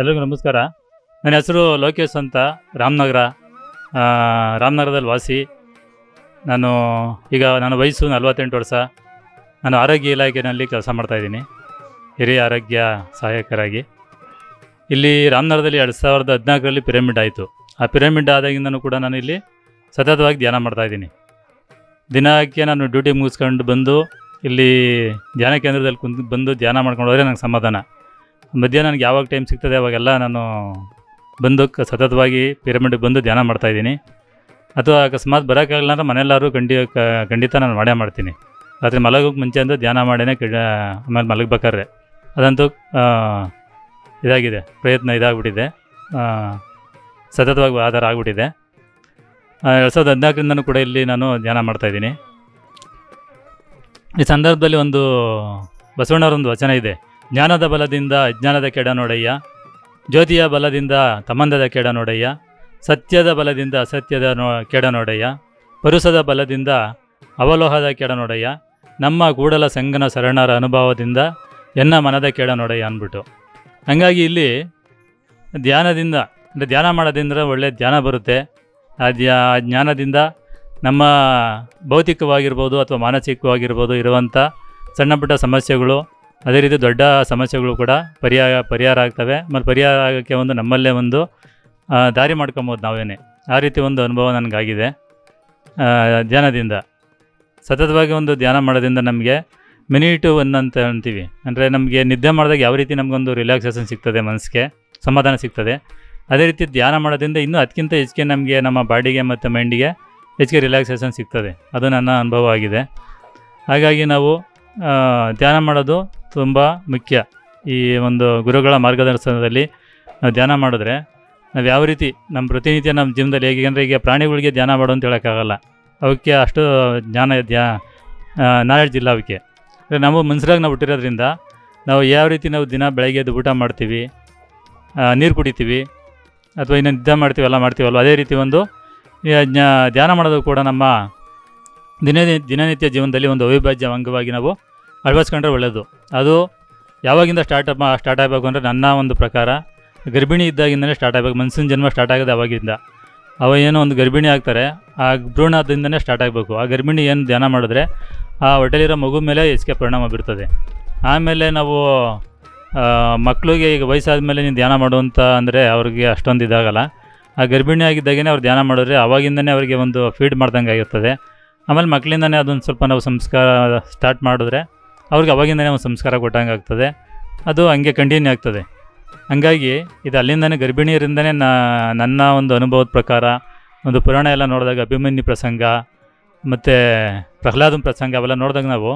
ಎಲ್ರಿಗೂ ನಮಸ್ಕಾರ. ನನ್ನ ಹೆಸರು ಲೋಕೇಶ್ ಅಂತ, ರಾಮನಗರ ರಾಮನಗರದಲ್ಲಿ ವಾಸಿ. ನಾನು ಈಗ ನನ್ನ ವಯಸ್ಸು ನಲವತ್ತೆಂಟು ವರ್ಷ. ನಾನು ಆರೋಗ್ಯ ಇಲಾಖೆಯಲ್ಲಿ ಕೆಲಸ ಮಾಡ್ತಾಯಿದ್ದೀನಿ ಹಿರಿಯ ಆರೋಗ್ಯ ಸಹಾಯಕರಾಗಿ. ಇಲ್ಲಿ ರಾಮನಗರದಲ್ಲಿ ಎರಡು ಸಾವಿರದ ಹದಿನಾಲ್ಕರಲ್ಲಿ ಪಿರಮಿಡ್ ಆಯಿತು. ಆ ಪಿರಮಿಡ್ ಆದಾಗಿಂದನೂ ಕೂಡ ನಾನು ಇಲ್ಲಿ ಸತತವಾಗಿ ಧ್ಯಾನ ಮಾಡ್ತಾಯಿದ್ದೀನಿ ದಿನಕ್ಕೆ ನಾನು ಡ್ಯೂಟಿ ಮುಗಿಸ್ಕೊಂಡು ಬಂದು ಇಲ್ಲಿ ಧ್ಯಾನ ಕೇಂದ್ರದಲ್ಲಿ ಕುಂತು ಬಂದು ಧ್ಯಾನ ಮಾಡ್ಕೊಂಡು ಹೋದರೆ ನಂಗೆ ಸಮಾಧಾನ. ಮಧ್ಯ ನನಗೆ ಯಾವಾಗ ಟೈಮ್ ಸಿಗ್ತದೆ, ಅವಾಗೆಲ್ಲ ನಾನು ಬಂದು ಸತತವಾಗಿ ಪಿರಮಿಡ್ಗೆ ಬಂದು ಧ್ಯಾನ ಮಾಡ್ತಾಯಿದ್ದೀನಿ ಅಥವಾ ಅಕಸ್ಮಾತ್ ಬರೋಕ್ಕಾಗಲ್ಲ ಅಂದ್ರೆ ಮನೆಯಲ್ಲಾರು ಖಂಡಿ ಖಂಡಿತ ನಾನು ಮಾಡೇ ಮಾಡ್ತೀನಿ. ರಾತ್ರಿ ಮಲಗೋಕೆ ಮುಂಚೆ ಅಂದರೆ ಧ್ಯಾನ ಮಾಡೇ ಕಿಡ ಆಮೇಲೆ ಮಲಗಬೇಕಾದ್ರೆ. ಅದಂತೂ ಇದಾಗಿದೆ, ಪ್ರಯತ್ನ ಇದಾಗ್ಬಿಟ್ಟಿದೆ. ಸತತವಾಗಿ ಆಧಾರ ಆಗಿಬಿಟ್ಟಿದೆ. ಎರಡು ಸಾವಿರದ ಹದಿನಾಲ್ಕರಿಂದನೂ ಕೂಡ ಇಲ್ಲಿ ನಾನು ಧ್ಯಾನ ಮಾಡ್ತಾಯಿದ್ದೀನಿ ಈ ಸಂದರ್ಭದಲ್ಲಿ ಒಂದು ಬಸವಣ್ಣವರೊಂದು ವಚನ ಇದೆ. ಜ್ಞಾನದ ಬಲದಿಂದ ಅಜ್ಞಾನದ ಕೆಡ ನೋಡಯ್ಯ ಜ್ಯೋತಿಯ ಬಲದಿಂದ ತಮಂದದ ಕೆಡ ನೋಡಯ್ಯ ಸತ್ಯದ ಬಲದಿಂದ ಅಸತ್ಯದ ನೋ ಕೆಡ ನೋಡಯ್ಯ ಪರುಸದ ಬಲದಿಂದ ಅವಲೋಹದ ಕೆಡ ನೋಡಯ್ಯ ನಮ್ಮ ಕೂಡಲ ಸಂಗನ ಶರಣರ ಅನುಭವದಿಂದ ಎನ್ನ ಮನದ ಕೆಡ ನೋಡಯ್ಯ ಅಂದ್ಬಿಟ್ಟು. ಹಾಗಾಗಿ ಇಲ್ಲಿ ಧ್ಯಾನದಿಂದ, ಅಂದರೆ ಧ್ಯಾನ ಮಾಡೋದ್ರಿಂದ ಒಳ್ಳೆಯ ಧ್ಯಾನ ಬರುತ್ತೆ. ಆ ಧ್ಯಾ ಜ್ಞಾನದಿಂದ ನಮ್ಮ ಭೌತಿಕವಾಗಿರ್ಬೋದು ಅಥವಾ ಮಾನಸಿಕವಾಗಿರ್ಬೋದು ಇರುವಂಥ ಸಣ್ಣ ಪುಟ್ಟ ಸಮಸ್ಯೆಗಳು ಅದೇ ರೀತಿ ದೊಡ್ಡ ಸಮಸ್ಯೆಗಳು ಕೂಡ ಪರಿಹಾರ ಪರಿಹಾರ ಆಗ್ತವೆ. ಮತ್ತು ಪರಿಹಾರ ಆಗೋಕ್ಕೆ ಒಂದು ನಮ್ಮಲ್ಲೇ ಒಂದು ದಾರಿ ಮಾಡ್ಕೊಬೋದು ನಾವೇನೆ. ಆ ರೀತಿ ಒಂದು ಅನುಭವ ನನಗಾಗಿದೆ. ಧ್ಯಾನದಿಂದ. ಸತತವಾಗಿ ಒಂದು ಧ್ಯಾನ ಮಾಡೋದ್ರಿಂದ ನಮಗೆ ಮಿನಿಟು ಒನ್ ಅಂತ ಅಂತೀವಿ. ಅಂದರೆ ನಮಗೆ ನಿದ್ದೆ ಮಾಡಿದಾಗ ಯಾವ ರೀತಿ ನಮಗೊಂದು ರಿಲ್ಯಾಕ್ಸೇಷನ್ ಸಿಗ್ತದೆ ಮನಸ್ಸಿಗೆ, ಸಮಾಧಾನ ಸಿಗ್ತದೆ. ಅದೇ ರೀತಿ ಧ್ಯಾನ ಮಾಡೋದ್ರಿಂದ ಇನ್ನೂ ಅದಕ್ಕಿಂತ ಹೆಚ್ಚಿಗೆ ನಮಗೆ ನಮ್ಮ ಬಾಡಿಗೆ ಮತ್ತು ಮೈಂಡಿಗೆ ಹೆಚ್ಚಿಗೆ ರಿಲ್ಯಾಕ್ಸೇಷನ್ ಸಿಗ್ತದೆ. ಅದು ನನ್ನ ಅನುಭವ ಆಗಿದೆ. ಹಾಗಾಗಿ ನಾವು ಧ್ಯಾನ ಮಾಡೋದು ತುಂಬ ಮುಖ್ಯ ಈ ಒಂದು ಗುರುಗಳ ಮಾರ್ಗದರ್ಶನದಲ್ಲಿ ನಾವು ಧ್ಯಾನ ಮಾಡಿದ್ರೆ ನಾವು ಯಾವ ರೀತಿ ನಮ್ಮ ಪ್ರತಿನಿತ್ಯ ನಮ್ಮ ಜೀವನದಲ್ಲಿ ಹೇಗೆ, ಅಂದರೆ ಈಗ ಪ್ರಾಣಿಗಳಿಗೆ ಧ್ಯಾನ ಮಾಡು ಅಂತ ಹೇಳೋಕ್ಕಾಗಲ್ಲ. ಅವಕ್ಕೆ ಅಷ್ಟು ಜ್ಞಾನ, ಧ್ಯಾ ನಾಲೆಡ್ಜ್ ಇಲ್ಲ ಅವಕ್ಕೆ. ಅಂದರೆ ನಾವು ಮನುಷ್ಯರಾಗಿ ನಾವು ಹುಟ್ಟಿರೋದ್ರಿಂದ ನಾವು ಯಾವ ರೀತಿ ನಾವು ದಿನ ಬೆಳಗ್ಗೆ ಎದ್ದು ಊಟ ಮಾಡ್ತೀವಿ ನೀರು ಕುಡಿತೀವಿ, ಅಥವಾ ಇನ್ನು ನಿದ್ದೆ ಮಾಡ್ತೀವಿ, ಎಲ್ಲ ಮಾಡ್ತೀವಲ್ವ ಅದೇ ರೀತಿ ಒಂದು ಧ್ಯಾನ ಮಾಡೋದು ಕೂಡ ನಮ್ಮ ದಿನ ದಿನನಿತ್ಯ ಜೀವನದಲ್ಲಿ ಒಂದು ಅವಿಭಾಜ್ಯ ಅಂಗವಾಗಿ ನಾವು ಅಳವಡಿಸ್ಕೊಂಡ್ರೆ ಒಳ್ಳೆಯದು ಅದು ಯಾವಾಗಿಂದ ಸ್ಟಾರ್ಟ್ ಸ್ಟಾರ್ಟ್ ಆಗಬೇಕು ಅಂದರೆ ನನ್ನ ಒಂದು ಪ್ರಕಾರ ಗರ್ಭಿಣಿ ಇದ್ದಾಗಿಂದಲೇ ಸ್ಟಾರ್ಟ್ ಆಗಬೇಕು. ಮನ್ಸಿನ ಜನ್ಮ ಸ್ಟಾರ್ಟ್ ಆಗೋದು ಅವಾಗಿಂದ. ಅವ ಏನೋ ಒಂದು ಗರ್ಭಿಣಿ ಆಗ್ತಾರೆ, ಆ ಭ್ರೂಣದಿಂದನೇ ಸ್ಟಾರ್ಟ್ ಆಗಬೇಕು. ಆ ಗರ್ಭಿಣಿ ಏನು ಧ್ಯಾನ ಮಾಡಿದ್ರೆ ಆ ಹೊಟ್ಟೆಲಿರೋ ಮಗು ಮೇಲೆ ಹೆಚ್ಚಿಗೆ ಪರಿಣಾಮ ಬೀರ್ತದೆ. ಆಮೇಲೆ ನಾವು ಮಕ್ಕಳಿಗೆ ಈಗ ವಯಸ್ಸಾದ ಮೇಲೆ ನೀನು ಧ್ಯಾನ ಮಾಡುವಂಥ ಅಂದರೆ ಅವ್ರಿಗೆ ಅಷ್ಟೊಂದು ಇದಾಗಲ್ಲ. ಆ ಗರ್ಭಿಣಿ ಆಗಿದ್ದಾಗೇ ಅವ್ರು ಧ್ಯಾನ ಮಾಡಿದ್ರೆ ಅವಾಗಿಂದನೇ ಅವರಿಗೆ ಒಂದು ಫೀಡ್ ಮಾಡ್ದಂಗೆ ಆಗಿರ್ತದೆ ಆಮೇಲೆ ಮಕ್ಕಳಿಂದನೇ ಅದೊಂದು ಸ್ವಲ್ಪ ನಾವು ಸಂಸ್ಕಾರ ಸ್ಟಾರ್ಟ್ ಮಾಡಿದ್ರೆ ಅವ್ರಿಗೆ ಅವಾಗಿಂದನೇ ಒಂದು ಸಂಸ್ಕಾರ ಕೊಟ್ಟಂಗೆ ಆಗ್ತದೆ. ಅದು ಹಂಗೆ ಕಂಟಿನ್ಯೂ ಆಗ್ತದೆ. ಹಂಗಾಗಿ ಇದು ಅಲ್ಲಿಂದನೇ ಗರ್ಭಿಣಿಯರಿಂದನೇ ನನ್ನ ಒಂದು ಅನುಭವದ ಪ್ರಕಾರ ಒಂದು ಪುರಾಣ ಎಲ್ಲ ನೋಡಿದಾಗ ಅಭಿಮನ್ಯು ಪ್ರಸಂಗ ಮತ್ತು ಪ್ರಹ್ಲಾದನ ಪ್ರಸಂಗ ಅವೆಲ್ಲ ನೋಡಿದಾಗ ನಾವು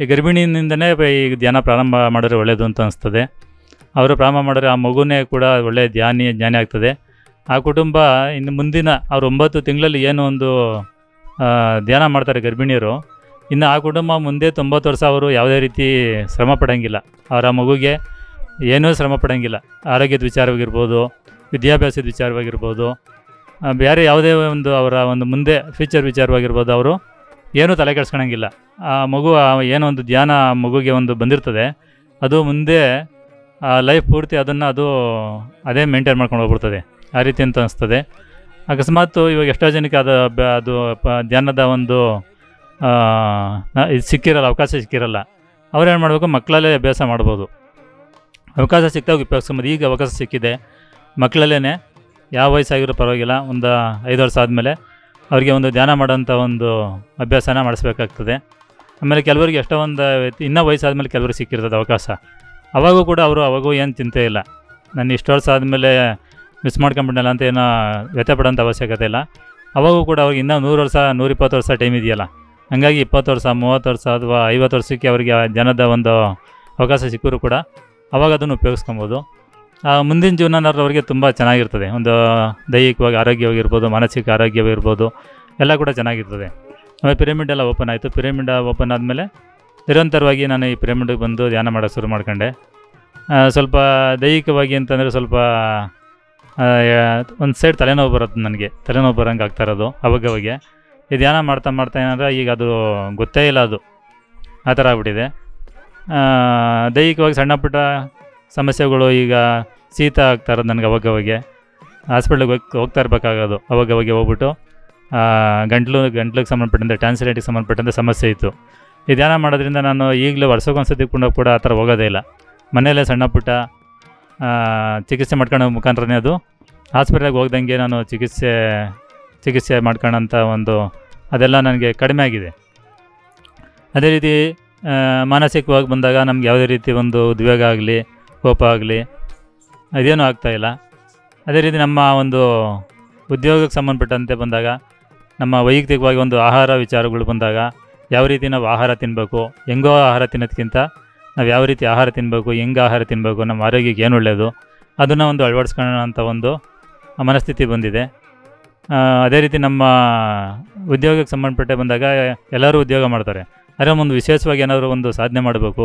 ಈ ಗರ್ಭಿಣಿಯಿಂದನೇ ಈ ಧ್ಯಾನ ಪ್ರಾರಂಭ ಮಾಡಿದ್ರೆ ಒಳ್ಳೆಯದು ಅಂತ ಅನಿಸ್ತದೆ. ಅವರು ಪ್ರಾರಂಭ ಮಾಡಿದ್ರೆ ಆ ಮಗುನೇ ಕೂಡ ಒಳ್ಳೆಯ ಧ್ಯಾನಿ, ಜ್ಞಾನಿ ಆಗ್ತದೆ. ಆ ಕುಟುಂಬ ಇನ್ನು ಮುಂದಿನ ಅವ್ರು ಒಂಬತ್ತು ತಿಂಗಳಲ್ಲಿ ಏನು ಒಂದು ಧ್ಯಾನ ಮಾಡ್ತಾರೆ ಗರ್ಭಿಣಿಯರು. ಇನ್ನು ಆ ಕುಟುಂಬ ಮುಂದೆ ತೊಂಬತ್ತು ವರ್ಷ ಅವರು ಯಾವುದೇ ರೀತಿ ಶ್ರಮ ಪಡೋಂಗಿಲ್ಲ. ಅವರ ಮಗುಗೆ ಏನೂ ಶ್ರಮ ಪಡೋಂಗಿಲ್ಲ. ಆರೋಗ್ಯದ ವಿಚಾರವಾಗಿರ್ಬೋದು, ವಿದ್ಯಾಭ್ಯಾಸದ ವಿಚಾರವಾಗಿರ್ಬೋದು ಬೇರೆ ಯಾವುದೇ ಒಂದು ಅವರ ಒಂದು ಮುಂದೆ ಫ್ಯೂಚರ್ ವಿಚಾರವಾಗಿರ್ಬೋದು ಅವರು ಏನೂ ತಲೆ ಕೆಡ್ಸ್ಕೊಳಂಗಿಲ್ಲ ಆ ಮಗು ಏನೋ ಒಂದು ಧ್ಯಾನ ಮಗುಗೆ ಒಂದು ಬಂದಿರ್ತದೆ. ಅದು ಮುಂದೆ ಆ ಲೈಫ್ ಪೂರ್ತಿ ಅದನ್ನು ಅದು ಅದೇ ಮೇಂಟೈನ್ ಮಾಡ್ಕೊಂಡು ಹೋಗ್ಬಿಡ್ತದೆ. ಆ ರೀತಿ ಅಂತ ಅನಿಸ್ತದೆ. ಅಕಸ್ಮಾತ್ ಇವಾಗ ಎಷ್ಟೋ ಜನಕ್ಕೆ ಅದು ಅದು ಧ್ಯಾನದ ಒಂದು ಇದು ಸಿಕ್ಕಿರಲ್ಲ, ಅವಕಾಶ ಸಿಕ್ಕಿರಲ್ಲ. ಏನು ಮಾಡಬೇಕು? ಮಕ್ಕಳಲ್ಲೇ ಅಭ್ಯಾಸ ಮಾಡ್ಬೋದು. ಅವಕಾಶ ಸಿಕ್ಕಾಗ ಉಪಯೋಗಿಸ್ಕೊಂಬೋದು. ಈಗ ಅವಕಾಶ ಸಿಕ್ಕಿದೆ. ಮಕ್ಕಳಲ್ಲೇ ಯಾವ ವಯಸ್ಸಾಗಿರೋ ಪರವಾಗಿಲ್ಲ. ಒಂದು ಐದು ವರ್ಷ ಆದಮೇಲೆ ಅವರಿಗೆ ಒಂದು ಧ್ಯಾನ ಮಾಡೋಂಥ ಒಂದು ಅಭ್ಯಾಸನ ಮಾಡಿಸ್ಬೇಕಾಗ್ತದೆ. ಆಮೇಲೆ ಕೆಲವರಿಗೆ ಎಷ್ಟೋ ಒಂದು ಇನ್ನೂ ವಯಸ್ಸಾದಮೇಲೆ ಕೆಲವರಿಗೆ ಸಿಕ್ಕಿರ್ತದೆ ಅವಕಾಶ. ಅವಾಗೂ ಕೂಡ ಅವರು ಅವಾಗೂ ಏನು ಚಿಂತೆ ಇಲ್ಲ. ನಾನು ಇಷ್ಟು ವರ್ಷ ಆದಮೇಲೆ ಮಿಸ್ ಮಾಡ್ಕೊಂಬಿಡಲ್ಲ ಅಂತ ಏನೋ ವ್ಯಥೆ ಪಡೋಂಥ ಅವಶ್ಯಕತೆ ಇಲ್ಲ. ಅವಾಗೂ ಕೂಡ ಅವ್ರಿಗೆ ಇನ್ನೂ ನೂರು ವರ್ಷ, ನೂರಿಪ್ಪತ್ತು ವರ್ಷ ಟೈಮ್ ಇದೆಯಲ್ಲ. ಹಾಗಾಗಿ ಇಪ್ಪತ್ತು ವರ್ಷ, ಮೂವತ್ತು ವರ್ಷ ಅಥವಾ ಐವತ್ತು ವರ್ಷಕ್ಕೆ ಅವರಿಗೆ ಜನದ ಒಂದು ಅವಕಾಶ ಸಿಕ್ಕರೂ ಕೂಡ ಅವಾಗ ಅದನ್ನು ಉಪಯೋಗಿಸ್ಕೊಬೋದು. ಮುಂದಿನ ಜೀವನನಾದ್ರೂ ಅವರಿಗೆ ತುಂಬ ಚೆನ್ನಾಗಿರ್ತದೆ. ಒಂದು ದೈಹಿಕವಾಗಿ ಆರೋಗ್ಯವಾಗಿರ್ಬೋದು, ಮಾನಸಿಕ ಆರೋಗ್ಯವಾಗಿರ್ಬೋದು, ಎಲ್ಲ ಕೂಡ ಚೆನ್ನಾಗಿರ್ತದೆ. ಆಮೇಲೆ ಪಿರಮಿಡ್ ಎಲ್ಲ ಓಪನ್ ಆಯಿತು. ಪಿರಮಿಡ್ ಓಪನ್ ಆದಮೇಲೆ ನಿರಂತರವಾಗಿ ನಾನು ಈ ಪಿರಮಿಡ್ಗೆ ಬಂದು ಧ್ಯಾನ ಮಾಡೋಕ್ಕೆ ಶುರು ಮಾಡ್ಕೊಂಡೆ. ಸ್ವಲ್ಪ ದೈಹಿಕವಾಗಿ ಅಂತಂದರೆ ಸ್ವಲ್ಪ ಒಂದು ಸೈಡ್ ತಲೆನೋವು ಬರುತ್ತೆ ನನಗೆ. ತಲೆನೋವು ಬರೋಂಗೆ ಆಗ್ತಾ ಇರೋದು ಅವಾಗವಾಗೆ. ಈ ಧ್ಯಾನ ಮಾಡ್ತಾ ಮಾಡ್ತಾ ಏನಂದ್ರೆ ಈಗ ಅದು ಗೊತ್ತೇ ಇಲ್ಲ ಅದು. ಆ ಥರ ಆಗ್ಬಿಟ್ಟಿದೆ. ದೈಹಿಕವಾಗಿ ಸಣ್ಣ ಪುಟ್ಟ ಸಮಸ್ಯೆಗಳು ಈಗ ಶೀತ ಆಗ್ತಾ ಇರೋದು ನನಗೆ ಅವಾಗ ಅವಾಗೆ. ಹಾಸ್ಪಿಟ್ಲಿಗೆ ಹೋಗಿ, ಹೋಗ್ತಾ ಇರಬೇಕಾಗೋದು ಅವಾಗ ಅವಾಗ ಹೋಗ್ಬಿಟ್ಟು. ಗಂಟ್ಲು, ಗಂಟ್ಲಿಗೆ ಸಂಬಂಧಪಟ್ಟಂತೆ ಟ್ಯಾನ್ಸಿಲೈಟಿಗೆ ಸಂಬಂಧಪಟ್ಟಂತೆ ಸಮಸ್ಯೆ ಇತ್ತು. ಈ ಧ್ಯಾನ ಮಾಡೋದ್ರಿಂದ ನಾನು ಈಗಲೂ ವರ್ಷಕ್ಕೊಂದ್ಸತಿ ಕೂಡ ಕೂಡ ಆ ಥರ ಹೋಗೋದೇ ಇಲ್ಲ. ಮನೆಯಲ್ಲೇ ಸಣ್ಣ ಪುಟ್ಟ ಚಿಕಿತ್ಸೆ ಮಾಡ್ಕೊಂಡು ಮುಖಾಂತರನೇ ಅದು. ಹಾಸ್ಪಿಟ್ಲಿಗೆ ಹೋಗ್ದಂಗೆ ನಾನು ಚಿಕಿತ್ಸೆ ಚಿಕಿತ್ಸೆ ಮಾಡ್ಕೊಳ್ಳೋಂಥ ಒಂದು ಅದೆಲ್ಲ ನನಗೆ ಕಡಿಮೆ ಆಗಿದೆ. ಅದೇ ರೀತಿ ಮಾನಸಿಕವಾಗಿ ಬಂದಾಗ ನಮ್ಗೆ ಯಾವುದೇ ರೀತಿ ಒಂದು ಉದ್ವೇಗ ಆಗಲಿ, ಕೋಪ ಆಗಲಿ ಅದೇನೂ ಆಗ್ತಾಯಿಲ್ಲ ಅದೇ ರೀತಿ ನಮ್ಮ ಒಂದು ಉದ್ಯೋಗಕ್ಕೆ ಸಂಬಂಧಪಟ್ಟಂತೆ ಬಂದಾಗ, ನಮ್ಮ ವೈಯಕ್ತಿಕವಾಗಿ ಒಂದು ಆಹಾರ ವಿಚಾರಗಳು ಬಂದಾಗ, ಯಾವ ರೀತಿ ನಾವು ಆಹಾರ ತಿನ್ನಬೇಕು ಹೆಂಗೋ ಆಹಾರ ತಿನ್ನೋದಕ್ಕಿಂತ ನಾವು ಯಾವ ರೀತಿ ಆಹಾರ ತಿನ್ನಬೇಕು ಹೆಂಗೆ ಆಹಾರ ತಿನ್ನಬೇಕು ನಮ್ಮ ಆರೋಗ್ಯಕ್ಕೆ ಏನು ಒಳ್ಳೆಯದು ಅದನ್ನು ಒಂದು ಅಳವಡಿಸ್ಕೊಳ್ಳೋಣ ಅಂತ ಒಂದು ಮನಸ್ಥಿತಿ ಬಂದಿದೆ. ಅದೇ ರೀತಿ ನಮ್ಮ ಉದ್ಯೋಗಕ್ಕೆ ಸಂಬಂಧಪಟ್ಟೆ ಬಂದಾಗ ಎಲ್ಲರೂ ಉದ್ಯೋಗ ಮಾಡ್ತಾರೆ. ಆದರೆ ಒಂದು ವಿಶೇಷವಾಗಿ ಏನಾದರೂ ಒಂದು ಸಾಧನೆ ಮಾಡಬೇಕು,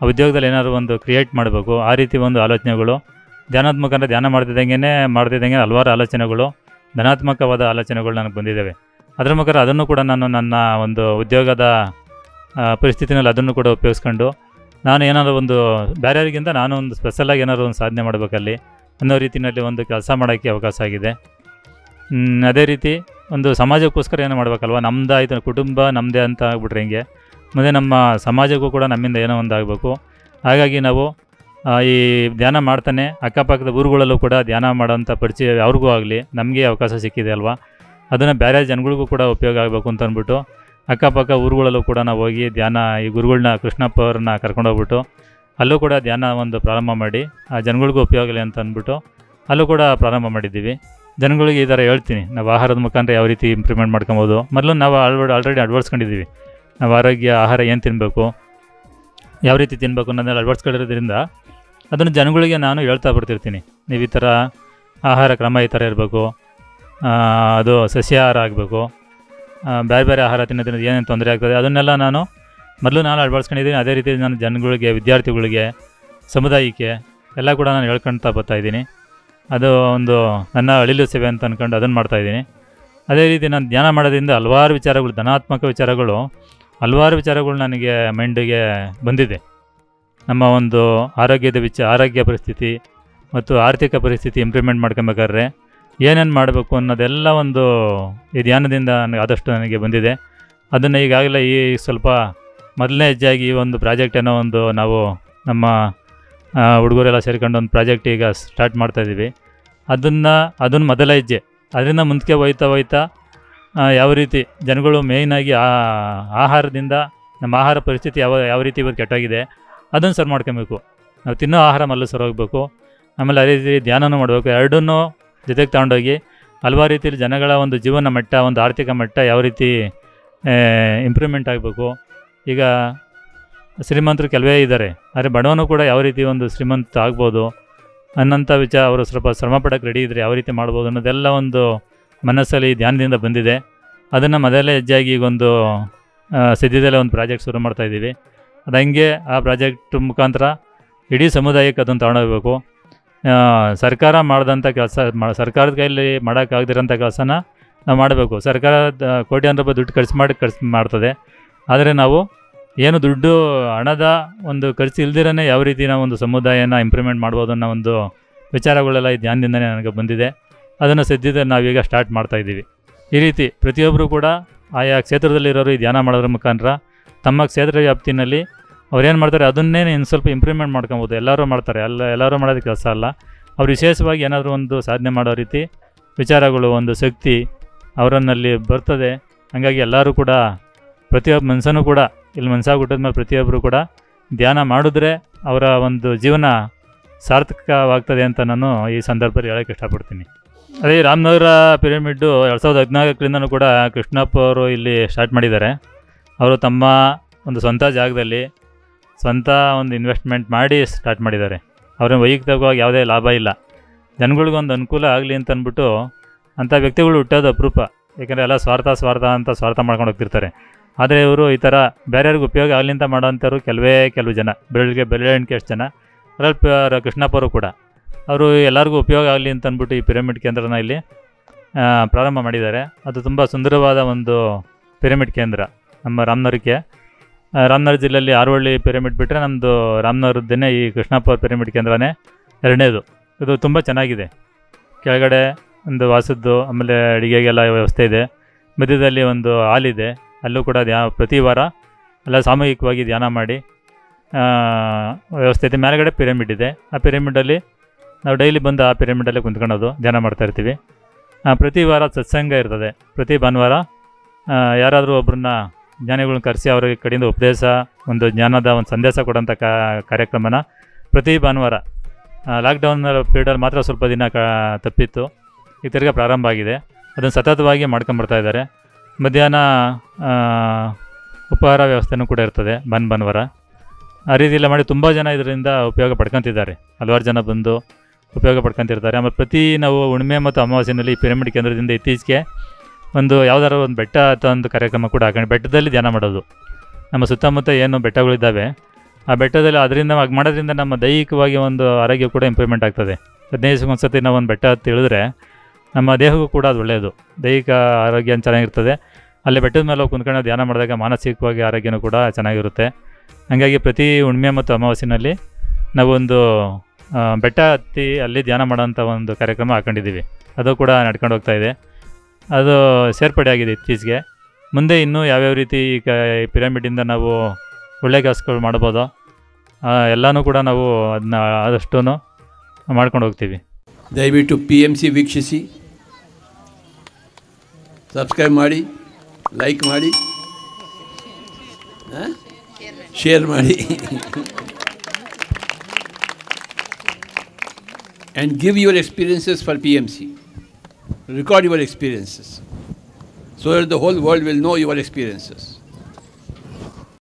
ಆ ಉದ್ಯೋಗದಲ್ಲಿ ಏನಾದರೂ ಒಂದು ಕ್ರಿಯೇಟ್ ಮಾಡಬೇಕು, ಆ ರೀತಿ ಒಂದು ಆಲೋಚನೆಗಳು ಧ್ಯಾನದ ಮುಖಾಂತರ ಧ್ಯಾನ ಮಾಡ್ತಿದ್ದಂಗೆ ಮಾಡ್ತಿದ್ದಂಗೆ ಹಲವಾರು ಆಲೋಚನೆಗಳು, ಧನಾತ್ಮಕವಾದ ಆಲೋಚನೆಗಳು ನನಗೆ ಬಂದಿದ್ದಾವೆ. ಅದರ ಮುಖಾಂತರ ಅದನ್ನು ಕೂಡ ನಾನು ನನ್ನ ಒಂದು ಉದ್ಯೋಗದ ಪರಿಸ್ಥಿತಿನಲ್ಲಿ ಅದನ್ನು ಕೂಡ ಉಪಯೋಗಿಸ್ಕೊಂಡು ನಾನು ಏನಾದರೂ ಒಂದು, ಬೇರೆಯವರಿಗಿಂತ ನಾನು ಒಂದು ಸ್ಪೆಷಲಾಗಿ ಏನಾದರೂ ಒಂದು ಸಾಧನೆ ಮಾಡಬೇಕಲ್ಲಿ ಅನ್ನೋ ರೀತಿಯಲ್ಲಿ ಒಂದು ಕೆಲಸ ಮಾಡೋಕ್ಕೆ ಅವಕಾಶ ಆಗಿದೆ. ಅದೇ ರೀತಿ ಒಂದು ಸಮಾಜಕ್ಕೋಸ್ಕರ ಏನೋ ಮಾಡಬೇಕಲ್ವ? ನಮ್ಮದಾಯ್ತು ಕುಟುಂಬ ನಮ್ಮದೇ ಅಂತ ಆಗ್ಬಿಟ್ರೆ ಹಿಂಗೆ? ಮುಂದೆ ನಮ್ಮ ಸಮಾಜಕ್ಕೂ ಕೂಡ ನಮ್ಮಿಂದ ಏನೋ ಒಂದು ಆಗಬೇಕು. ಹಾಗಾಗಿ ನಾವು ಈ ಧ್ಯಾನ ಮಾಡ್ತಾನೆ, ಅಕ್ಕಪಕ್ಕದ ಊರುಗಳಲ್ಲೂ ಕೂಡ ಧ್ಯಾನ ಮಾಡೋಂಥ ಪರಿಚಯ ಅವ್ರಿಗೂ ಆಗಲಿ, ನಮಗೆ ಅವಕಾಶ ಸಿಕ್ಕಿದೆ ಅಲ್ವಾ? ಅದನ್ನು ಬೇರೆ ಜನಗಳಿಗೂ ಕೂಡ ಉಪಯೋಗ ಆಗಬೇಕು ಅಂತ ಅಂದ್ಬಿಟ್ಟು, ಅಕ್ಕಪಕ್ಕ ಊರುಗಳಲ್ಲೂ ಕೂಡ ನಾವು ಹೋಗಿ ಧ್ಯಾನ, ಈ ಗುರುಗಳನ್ನ ಕೃಷ್ಣಪ್ಪ ಅವ್ರನ್ನ ಕರ್ಕೊಂಡೋಗ್ಬಿಟ್ಟು ಅಲ್ಲೂ ಕೂಡ ಧ್ಯಾನ ಒಂದು ಪ್ರಾರಂಭ ಮಾಡಿ, ಆ ಜನಗಳಿಗೂ ಉಪಯೋಗ ಅಂತ ಅಂದ್ಬಿಟ್ಟು, ಅಲ್ಲೂ ಕೂಡ ಪ್ರಾರಂಭ ಮಾಡಿದ್ದೀವಿ. ಜನಗಳಿಗೆ ಈ ಥರ ಹೇಳ್ತೀನಿ. ನಾವು ಆಹಾರದ ಮುಖಾಂತರ ಯಾವ ರೀತಿ ಇಂಪ್ರೂವ್ಮೆಂಟ್ ಮಾಡ್ಕೊಬೋದು. ಮೊದಲು ನಾವು ಆಲ್ರೆಡಿ ಆಲ್ರೆಡಿ ಅಳವಡಿಸ್ಕೊಂಡಿದ್ದೀವಿ ನಾವು ಆರೋಗ್ಯ, ಆಹಾರ ಏನು ತಿನ್ನಬೇಕು ಯಾವ ರೀತಿ ತಿನ್ನಬೇಕು ಅನ್ನೋದನ್ನ ಅಳ್ವಡಿಸ್ಕೊಂಡಿರೋದ್ರಿಂದ ಅದನ್ನು ಜನಗಳಿಗೆ ನಾನು ಹೇಳ್ತಾ ಬರ್ತಿರ್ತೀನಿ. ನೀವು ಈ ಥರ ಆಹಾರ ಕ್ರಮ ಈ ಥರ ಇರಬೇಕು. ಅದು ಸಸ್ಯಾಹಾರ ಆಗಬೇಕು. ಬೇರೆ ಬೇರೆ ಆಹಾರ ತಿನ್ನೋದ್ರಿಂದ ಏನೇನು ತೊಂದರೆ ಆಗ್ತದೆ ಅದನ್ನೆಲ್ಲ ನಾನು ಮೊದಲು ನಾನು ಅಳವಡಿಸ್ಕೊಂಡಿದ್ದೀನಿ. ಅದೇ ರೀತಿ ನಾನು ಜನಗಳಿಗೆ, ವಿದ್ಯಾರ್ಥಿಗಳಿಗೆ, ಸಮುದಾಯಕ್ಕೆ ಎಲ್ಲ ಕೂಡ ನಾನು ಹೇಳ್ಕೊಳ್ತಾ ಬರ್ತಾ ಇದ್ದೀನಿ. ಅದು ಒಂದು ನನ್ನ ಅಳಿಲು ಸೇವೆ ಅಂತ ಅಂದ್ಕೊಂಡು ಅದನ್ನು ಮಾಡ್ತಾಯಿದ್ದೀನಿ ಅದೇ ರೀತಿ ನಾನು ಧ್ಯಾನ ಮಾಡೋದ್ರಿಂದ ಹಲವಾರು ವಿಚಾರಗಳು, ಧನಾತ್ಮಕ ವಿಚಾರಗಳು, ಹಲವಾರು ವಿಚಾರಗಳು ನನಗೆ ಮೈಂಡಿಗೆ ಬಂದಿದೆ. ನಮ್ಮ ಒಂದು ಆರೋಗ್ಯದ ವಿಚ, ಆರೋಗ್ಯ ಪರಿಸ್ಥಿತಿ ಮತ್ತು ಆರ್ಥಿಕ ಪರಿಸ್ಥಿತಿ ಇಂಪ್ರೂವ್ಮೆಂಟ್ ಮಾಡ್ಕೊಬೇಕಾದ್ರೆ ಏನೇನು ಮಾಡಬೇಕು ಅನ್ನೋದೆಲ್ಲ ಒಂದು ಈ ಧ್ಯಾನದಿಂದ ನನಗೆ ಆದಷ್ಟು ನನಗೆ ಬಂದಿದೆ. ಅದನ್ನು ಈಗಾಗಲೇ ಈ ಸ್ವಲ್ಪ ಮೊದಲನೇ ಹೆಜ್ಜೆಯಾಗಿ ಈ ಒಂದು ಪ್ರಾಜೆಕ್ಟ್ ಏನೋ ಒಂದು ನಾವು ನಮ್ಮ ಹುಡುಗರೆಲ್ಲ ಸೇರ್ಕೊಂಡು ಒಂದು ಪ್ರಾಜೆಕ್ಟ್ ಈಗ ಸ್ಟಾರ್ಟ್ ಮಾಡ್ತಾಯಿದ್ದೀವಿ ಅದನ್ನು ಅದನ್ನು ಮೊದಲ ಹೆಜ್ಜೆ. ಅದರಿಂದ ಮುಂದಕ್ಕೆ ಹೋಯ್ತಾ ಹೋಯ್ತಾ ಯಾವ ರೀತಿ ಜನಗಳು ಮೇಯ್ನಾಗಿ ಆ, ಆಹಾರದಿಂದ ನಮ್ಮ ಆಹಾರ ಪರಿಸ್ಥಿತಿ ಯಾವ ಯಾವ ರೀತಿ ಇವತ್ತು ಕೆಟ್ಟೋಗಿದೆ, ಅದನ್ನು ಸರಿ ಮಾಡ್ಕೊಬೇಕು. ನಾವು ತಿನ್ನೋ ಆಹಾರ ಮಲ್ಲ ಸರಿ ಹೋಗಬೇಕು. ಆಮೇಲೆ ಅದೇ ರೀತಿ ಧ್ಯಾನನೂ ಮಾಡಬೇಕು. ಎರಡನ್ನೂ ಜೊತೆಗೆ ತಗೊಂಡೋಗಿ ಹಲವಾರು ರೀತಿಯಲ್ಲಿ ಜನಗಳ ಒಂದು ಜೀವನ ಮಟ್ಟ, ಒಂದು ಆರ್ಥಿಕ ಮಟ್ಟ ಯಾವ ರೀತಿ ಇಂಪ್ರೂವ್ಮೆಂಟ್ ಆಗಬೇಕು. ಈಗ ಶ್ರೀಮಂತರು ಕೆಲವೇ ಇದ್ದಾರೆ. ಆದರೆ ಬಡವನು ಕೂಡ ಯಾವ ರೀತಿ ಒಂದು ಶ್ರೀಮಂತ ಆಗ್ಬೋದು? ಅನ್ನಂಥ ವಿಚಾರ ಅವರು ಸ್ವಲ್ಪ ಶ್ರಮ ಪಡೋಕ್ಕೆ ರೆಡಿ ಇದ್ದರೆ ಯಾವ ರೀತಿ ಮಾಡ್ಬೋದು ಅನ್ನೋದೆಲ್ಲ ಒಂದು ಮನಸ್ಸಲ್ಲಿ ಧ್ಯಾನದಿಂದ ಬಂದಿದೆ. ಅದನ್ನು ಮೊದಲೇ ಹೆಜ್ಜೆಯಾಗಿ ಈಗೊಂದು ಸದ್ಯದಲ್ಲೇ ಒಂದು ಪ್ರಾಜೆಕ್ಟ್ ಶುರು ಮಾಡ್ತಾಯಿದ್ದೀವಿ ಅದು ಹಂಗೆ ಆ ಪ್ರಾಜೆಕ್ಟ್ ಮುಖಾಂತರ ಇಡೀ ಸಮುದಾಯಕ್ಕೆ ಅದನ್ನು ತಗೊಂಡೋಗ್ಬೇಕು ಸರ್ಕಾರ ಮಾಡಿದಂಥ ಕೆಲಸ ಸರ್ಕಾರದ ಕೈಯಲ್ಲಿ ಮಾಡೋಕ್ಕಾಗದಿರೋಂಥ ಕೆಲಸನ ನಾವು ಮಾಡಬೇಕು. ಸರ್ಕಾರ ಕೋಟ್ಯಾಂತರ ರೂಪಾಯಿ ದುಡ್ಡು ಖರ್ಚು ಮಾಡಿ, ಖರ್ಚು ಮಾಡ್ತದೆ. ಆದರೆ ನಾವು ಏನು ದುಡ್ಡು ಹಣದ ಒಂದು ಖರ್ಚು ಇಲ್ದಿರೇ ಯಾವ ರೀತಿ ನಾವು ಒಂದು ಸಮುದಾಯನ ಇಂಪ್ರೂವ್ಮೆಂಟ್ ಮಾಡ್ಬೋದು ಅನ್ನೋ ಒಂದು ವಿಚಾರಗಳೆಲ್ಲ ಈ ಧ್ಯಾನದಿಂದನೇ ನನಗೆ ಬಂದಿದೆ. ಅದನ್ನು ಸದ್ಯದಲ್ಲಿ ನಾವೀಗ ಸ್ಟಾರ್ಟ್ ಮಾಡ್ತಾ ಇದ್ದೀವಿ. ಈ ರೀತಿ ಪ್ರತಿಯೊಬ್ಬರು ಕೂಡ ಆಯಾ ಕ್ಷೇತ್ರದಲ್ಲಿರೋರು ಈ ಧ್ಯಾನ ಮಾಡೋದ್ರ ಮುಖಾಂತರ ತಮ್ಮ ಕ್ಷೇತ್ರ ವ್ಯಾಪ್ತಿನಲ್ಲಿ ಅವ್ರೇನು ಮಾಡ್ತಾರೆ ಅದನ್ನೇ ಇನ್ನು ಸ್ವಲ್ಪ ಇಂಪ್ರೂವ್ಮೆಂಟ್ ಮಾಡ್ಕೊಬೋದು. ಎಲ್ಲರೂ ಮಾಡ್ತಾರೆ. ಎಲ್ಲ ಎಲ್ಲರೂ ಮಾಡೋದು ಕೆಲಸ ಅಲ್ಲ. ಅವ್ರು ವಿಶೇಷವಾಗಿ ಏನಾದರೂ ಒಂದು ಸಾಧನೆ ಮಾಡೋ ರೀತಿ ವಿಚಾರಗಳು, ಒಂದು ಶಕ್ತಿ ಅವರನ್ನಲ್ಲಿ ಬರ್ತದೆ. ಹಾಗಾಗಿ ಎಲ್ಲರೂ ಕೂಡ, ಪ್ರತಿಯೊಬ್ಬ ಮನುಷ್ಯನೂ ಕೂಡ ಇಲ್ಲಿ ಮನುಷ್ಯ ಹುಟ್ಟಿದ ಮೇಲೆ ಪ್ರತಿಯೊಬ್ಬರು ಕೂಡ ಧ್ಯಾನ ಮಾಡಿದ್ರೆ ಅವರ ಒಂದು ಜೀವನ ಸಾರ್ಥಕವಾಗ್ತದೆ ಅಂತ ನಾನು ಈ ಸಂದರ್ಭದಲ್ಲಿ ಹೇಳೋಕೆ ಇಷ್ಟಪಡ್ತೀನಿ. ಅದೇ ರಾಮನಗರ ಪಿರಮಿಡ್ಡು ಎರಡು ಸಾವಿರದ ಹದಿನಾಲ್ಕರಿಂದನೂ ಕೂಡ ಕೃಷ್ಣಪ್ಪ ಅವರು ಇಲ್ಲಿ ಸ್ಟಾರ್ಟ್ ಮಾಡಿದ್ದಾರೆ. ಅವರು ತಮ್ಮ ಒಂದು ಸ್ವಂತ ಜಾಗದಲ್ಲಿ ಸ್ವಂತ ಒಂದು ಇನ್ವೆಸ್ಟ್ಮೆಂಟ್ ಮಾಡಿ ಸ್ಟಾರ್ಟ್ ಮಾಡಿದ್ದಾರೆ. ಅವ್ರ ವೈಯಕ್ತಿಕವಾಗಿ ಯಾವುದೇ ಲಾಭ ಇಲ್ಲ. ಜನಗಳಿಗೊಂದು ಅನುಕೂಲ ಆಗಲಿ ಅಂತ ಅಂದ್ಬಿಟ್ಟು ಅಂಥ ವ್ಯಕ್ತಿಗಳು ಹುಟ್ಟೋದು ಅಪರೂಪ. ಏಕೆಂದರೆ ಎಲ್ಲ ಸ್ವಾರ್ಥ ಸ್ವಾರ್ಥ ಅಂತ ಸ್ವಾರ್ಥ ಮಾಡ್ಕೊಂಡು ಹೋಗ್ತಿರ್ತಾರೆ. ಆದರೆ ಇವರು ಈ ಥರ ಬೇರೆಯವ್ರಿಗೆ ಉಪಯೋಗ ಆಗಲಿ ಅಂತ ಮಾಡೋಂಥವ್ರು ಕೆಲವೇ ಕೆಲವು ಜನ. ಬೆರಳಿಗೆ ಬೆರಳೆಣಿಕೆ ಎಷ್ಟು ಜನ. ಅದರಲ್ಲಿ ಪ- ಕೃಷ್ಣಪ್ಪ ಕೂಡ. ಅವರು ಎಲ್ಲರಿಗೂ ಉಪಯೋಗ ಆಗಲಿ ಅಂತ ಅಂದ್ಬಿಟ್ಟು ಈ ಪಿರಮಿಡ್ ಕೇಂದ್ರನ ಇಲ್ಲಿ ಪ್ರಾರಂಭ ಮಾಡಿದ್ದಾರೆ. ಅದು ತುಂಬ ಸುಂದರವಾದ ಒಂದು ಪಿರಮಿಡ್ ಕೇಂದ್ರ ನಮ್ಮ ರಾಮನಗರಕ್ಕೆ ರಾಮನಗರ ಜಿಲ್ಲೆಯಲ್ಲಿ ಆರುವಳ್ಳಿ ಪಿರಮಿಡ್ ಬಿಟ್ಟರೆ ನಮ್ಮದು ರಾಮನಗರದ್ದೇನೆ ಈ ಕೃಷ್ಣಪ್ಪ ಪಿರಮಿಡ್ ಕೇಂದ್ರನೇ ಎರಡನೇದು. ಇದು ತುಂಬ ಚೆನ್ನಾಗಿದೆ. ಕೆಳಗಡೆ ಒಂದು ವಾಸದ್ದು, ಆಮೇಲೆ ಅಡುಗೆಗೆಲ್ಲ ವ್ಯವಸ್ಥೆ ಇದೆ. ಮಧ್ಯದಲ್ಲಿ ಒಂದು ಹಾಲಿದೆ ಅಲ್ಲೂ ಕೂಡ ಧ್ಯಾ ಪ್ರತಿ ವಾರ ಎಲ್ಲ ಸಾಮೂಹಿಕವಾಗಿ ಧ್ಯಾನ ಮಾಡಿ ವ್ಯವಸ್ಥೆ ಇದೆ. ಮೇಲ್ಗಡೆ ಪಿರಮಿಡ್ ಇದೆ. ಆ ಪಿರಮಿಡಲ್ಲಿ ನಾವು ಡೈಲಿ ಬಂದು ಆ ಪಿರಮಿಡಲ್ಲೇ ಕುಂತ್ಕೊಳ್ಳೋದು ಧ್ಯಾನ ಮಾಡ್ತಾ ಇರ್ತೀವಿ. ಆ, ಪ್ರತಿ ವಾರ ಸತ್ಸಂಗ ಇರ್ತದೆ. ಪ್ರತಿ ಭಾನುವಾರ ಯಾರಾದರೂ ಒಬ್ಬರನ್ನ ಜ್ಞಾನಿಗಳನ್ನ ಕರೆಸಿ ಅವ್ರ ಕಡೆಯಿಂದ ಉಪದೇಶ ಒಂದು ಜ್ಞಾನದ ಒಂದು ಸಂದೇಶ ಕೊಡೋಂಥ ಕಾರ್ಯಕ್ರಮನ ಪ್ರತಿ ಭಾನುವಾರ ಲಾಕ್ಡೌನ್ ಪೀರಿಯಡಲ್ಲಿ ಮಾತ್ರ ಸ್ವಲ್ಪ ದಿನ ಕ ತಪ್ಪಿತ್ತು. ಈ ತಿರ್ಗ ಪ್ರಾರಂಭ ಆಗಿದೆ. ಅದನ್ನು ಸತತವಾಗಿ ಮಾಡ್ಕೊಂಬರ್ತಾ ಇದ್ದಾರೆ. ಮಧ್ಯಾಹ್ನ ಉಪಹಾರ ವ್ಯವಸ್ಥೆನೂ ಕೂಡ ಇರ್ತದೆ ಬನ್ ಬನ್ವರ. ಆ ರೀತಿಯೆಲ್ಲ ಮಾಡಿ ತುಂಬ ಜನ ಇದರಿಂದ ಉಪಯೋಗ ಪಡ್ಕೊತಿದ್ದಾರೆ. ಹಲವಾರು ಜನ ಬಂದು ಉಪಯೋಗ ಪಡ್ಕೊತಿರ್ತಾರೆ. ಆಮೇಲೆ ಪ್ರತಿ ನಾವು ಹುಣ್ಮೆ ಮತ್ತು ಅಮಾವಾಸ್ಯೆಯಲ್ಲಿ ಪಿರಮಿಡ್ ಕೇಂದ್ರದಿಂದ ಇತ್ತೀಚೆಗೆ ಒಂದು ಯಾವುದಾದ್ರು ಒಂದು ಬೆಟ್ಟ ಅಥವಾ ಒಂದು ಕಾರ್ಯಕ್ರಮ ಕೂಡ ಹಾಕೊಂಡು ಬೆಟ್ಟದಲ್ಲಿ ಧ್ಯಾನ ಮಾಡೋದು. ನಮ್ಮ ಸುತ್ತಮುತ್ತ ಏನು ಬೆಟ್ಟಗಳಿದ್ದಾವೆ, ಆ ಬೆಟ್ಟದಲ್ಲಿ ಅದರಿಂದ ಹಾಗೆ ಮಾಡೋದ್ರಿಂದ ನಮ್ಮ ದೈಹಿಕವಾಗಿ ಒಂದು ಆರೋಗ್ಯ ಕೂಡ ಇಂಪ್ರೂವ್ಮೆಂಟ್ ಆಗ್ತದೆ. ಹದಿನೈದು ಒಂದು ಸತಿ ನಾವು ಒಂದು ಬೆಟ್ಟ ತಿಳಿದ್ರೆ ನಮ್ಮ ದೇಹಕ್ಕೂ ಕೂಡ ಅದು ಒಳ್ಳೆಯದು. ದೈಹಿಕ ಆರೋಗ್ಯ ಚೆನ್ನಾಗಿರ್ತದೆ. ಅಲ್ಲಿ ಬೆಟ್ಟದ ಮೇಲೆ ಹೋಗಿ ಕುಂತ್ಕೊಂಡು ಧ್ಯಾನ ಮಾಡಿದಾಗ ಮಾನಸಿಕವಾಗಿ ಆರೋಗ್ಯನೂ ಕೂಡ ಚೆನ್ನಾಗಿರುತ್ತೆ. ಹಾಗಾಗಿ ಪ್ರತಿ ಹುಣ್ಣಿಮೆ ಮತ್ತು ಅಮಾವಾಸ್ಯೆನಲ್ಲಿ ನಾವೊಂದು ಬೆಟ್ಟ ಹತ್ತಿ ಅಲ್ಲಿ ಧ್ಯಾನ ಮಾಡೋಂಥ ಒಂದು ಕಾರ್ಯಕ್ರಮ ಹಾಕೊಂಡಿದ್ದೀವಿ. ಅದು ಕೂಡ ನಡ್ಕೊಂಡು ಹೋಗ್ತಾ ಇದೆ. ಅದು ಸೇರ್ಪಡೆ ಆಗಿದೆ ಇತ್ತೀಚೆಗೆ. ಮುಂದೆ ಇನ್ನೂ ಯಾವ್ಯಾವ ರೀತಿ ಈಗ ಪಿರಮಿಡಿಂದ ನಾವು ಒಳ್ಳೆ ಕೆಲಸಗಳು ಮಾಡ್ಬೋದು ಎಲ್ಲನೂ ಕೂಡ ನಾವು ಅದನ್ನ ಆದಷ್ಟು ಮಾಡ್ಕೊಂಡು ಹೋಗ್ತೀವಿ. ದಯವಿಟ್ಟು ಪಿ ಎಂ ಸಿ ವೀಕ್ಷಿಸಿ. ಸಬ್ಸ್ಕ್ರೈಬ್ ಮಾಡಿ ಲೈಕ್ ಮಾಡಿ ಶೇರ್ ಮಾಡಿ and give your experiences for P M C record your experiences so that the whole world will know your experiences